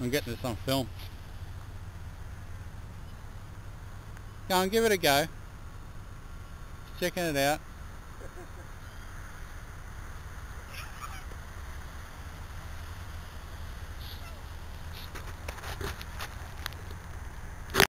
I'm getting this on film. Go on, give it a go. Checking it out.